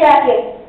jakie?